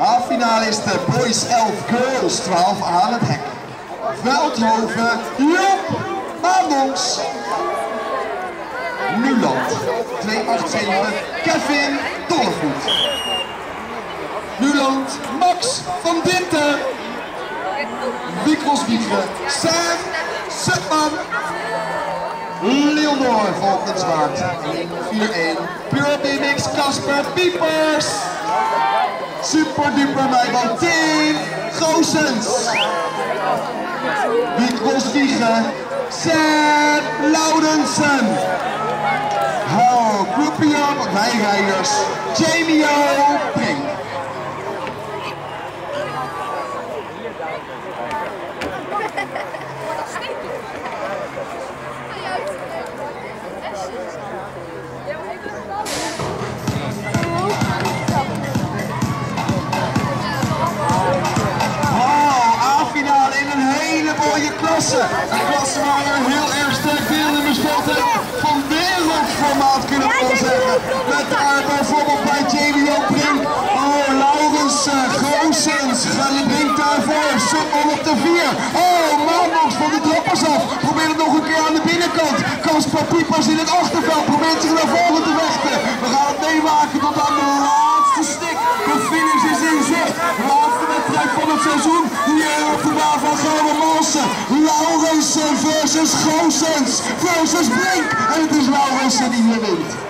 Halffinale is de boys 11, girls 12 aan het hek. Veldhoven, Joep, Maandongs. Nuland, 287, Kevin Dollevoet. Nuland, Max van Dinten. Wiekelswiegen, Sam Sutman. Leonor Valkenswaard, 4-1. Pure BMX Casper Piepers. Super duper meiband team Goosens. Wiekelswiegen, Sam Laudensen. Oh, groupie up, rijrijders. Jamie O. Brink. Klasse. Een klasse waar je heel erg sterk deelnemers speelt hebt. Van wereldformaat kunnen we wel zeggen. Met daar bijvoorbeeld bij JBO Brink. Oh, Laurens uh, Goossens. Brink daarvoor. Sutton op de 4. Oh, Maanbox van de droppers af. Probeer het nog een keer aan de binnenkant. Kasper Piepers in het achterveld. Probeert zich naar voren te vechten. We gaan het meemaken tot aan de laatste stik. De finish is in zicht. Laatste wedstrijd van het seizoen. Hier op baan van Geldermalsen. Laurensen versus Goossens versus Brink. En het is Laurensen die hier wint.